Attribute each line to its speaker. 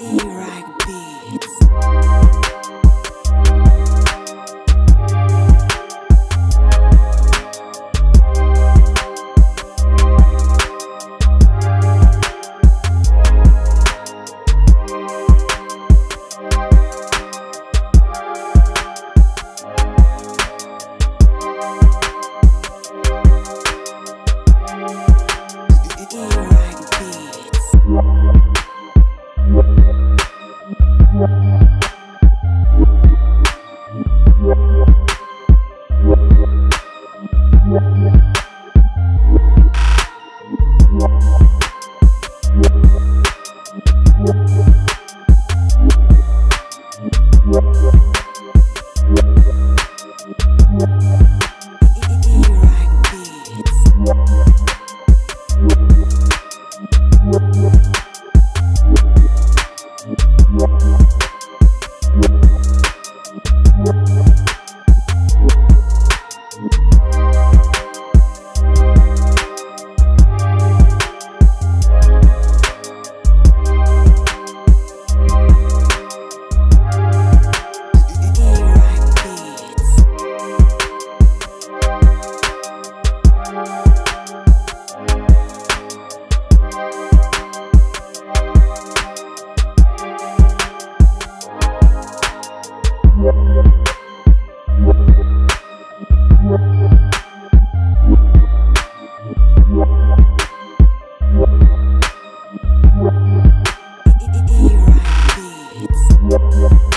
Speaker 1: E-Rag Beats. E-Rag Beats.